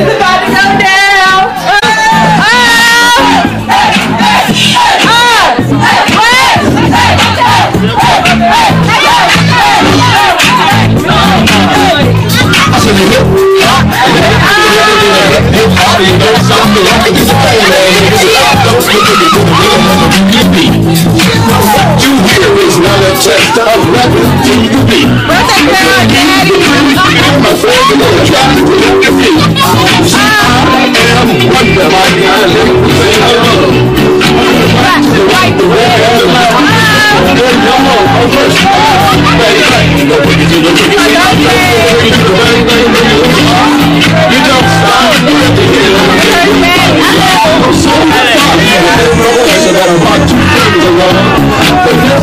It's about to go down. You hear is not a test of rapping to you be. Birthday girl, daddy. My friend, you know, try to put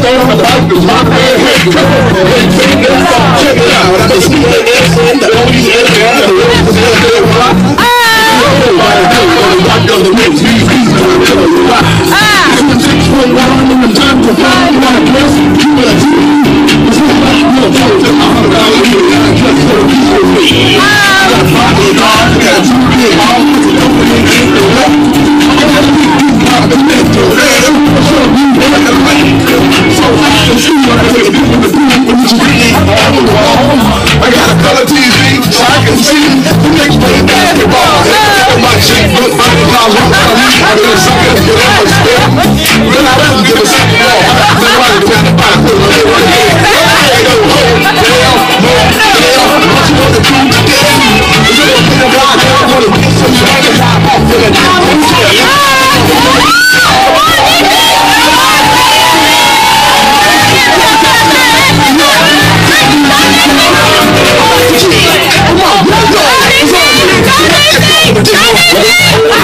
The first thing see the next play basketball. My chick put my dollar on my knee. I'm gonna suck it get on my I second ball. Then I can try to find a little bit right here.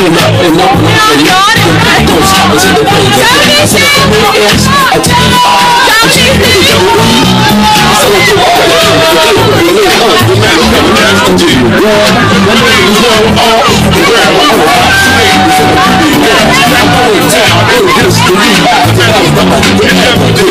came up and up and the building I said I'm in the air I tell you. all What you really I said not need What you really don't not need What you really don't not need What you really don't not need What you really don't not need What you really don't not need What you really don't not need What you really don't not need What you really don't not need What you really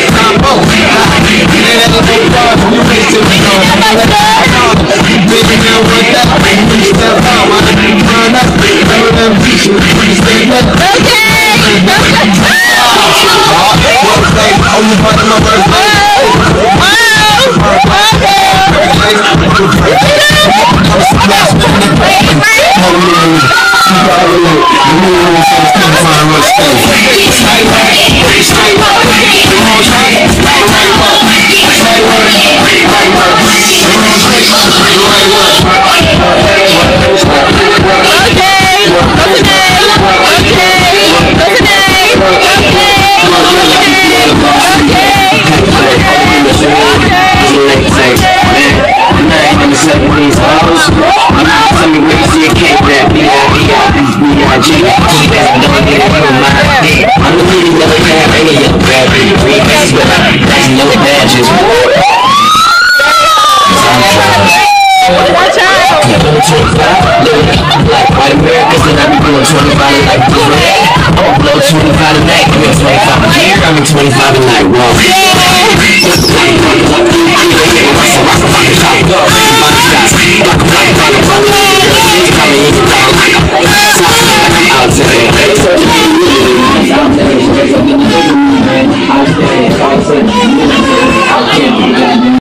One time. 25 like this. I'm gonna blow 25 tonight, 25 a year, I'm 25 a night, whoa.